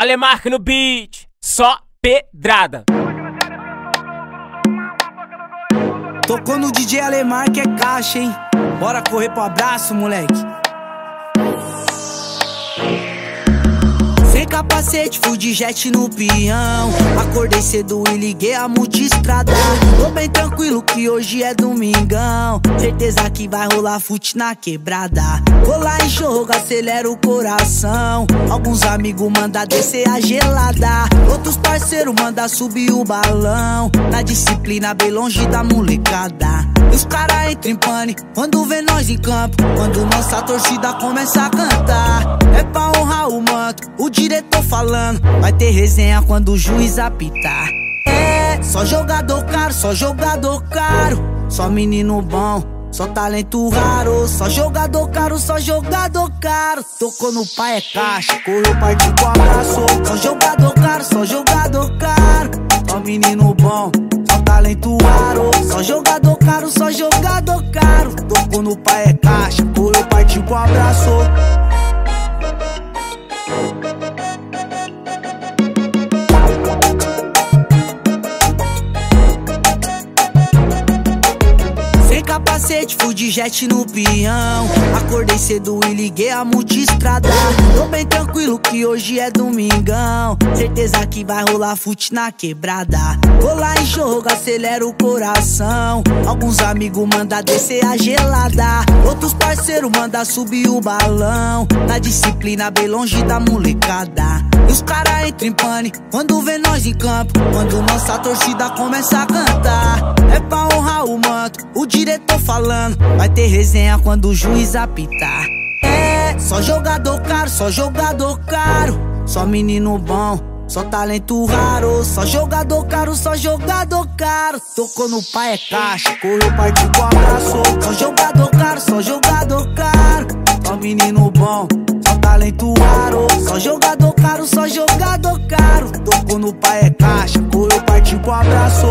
Alemarque no beat, só pedrada. Tocou no DJ Alemar que é caixa, hein? Bora correr pro abraço, moleque. Sem capacete, fui de jet no peão. Acordei cedo e liguei a multistrada. Tô bem tranquilo que hoje é domingão. Certeza que vai rolar fute na quebrada. Lá em jogo, acelera o coração. Alguns amigos manda descer a gelada. Outros parceiros manda subir o balão. Na disciplina, bem longe da molecada. E os cara entram em pane quando vê nós em campo. Quando nossa torcida começa a cantar. É pra honrar o manto, o diretor falando. Vai ter resenha quando o juiz apitar. É, só jogador caro, só jogador caro. Só menino bom, só talento raro. Só jogador caro, só jogador caro. Tocou no pai é caixa, correu, partiu com abraço. Só jogador caro, só jogador caro. Só menino bom, só talento raro. Só jogador caro, só jogador caro. Sem capacete, fui de jet no peão. Acordei cedo e liguei a multistrada. Tô bem tranquilo que hoje é domingão. Certeza que vai rolar fute na quebrada. Vou lá em jogo, acelera o coração. Alguns amigos manda descer a gelada. Outros parceiros manda subir o balão. Na disciplina, bem longe da molecada. E os cara entram em pane quando vê nós em campo. Quando nossa torcida começa a cantar. É pra honrar o manto, o diretor falando. Vai ter resenha quando o juiz apitar. Só jogador caro, só jogador caro. Só menino bom, só talento raro. Só jogador caro, só jogador caro. Tocou no pai é caixa, correu, partiu com abraço. Só jogador caro, só jogador caro. Só menino bom, só talento raro. Só jogador caro, só jogador caro. Tocou no pai é caixa, correu, partiu com abraço.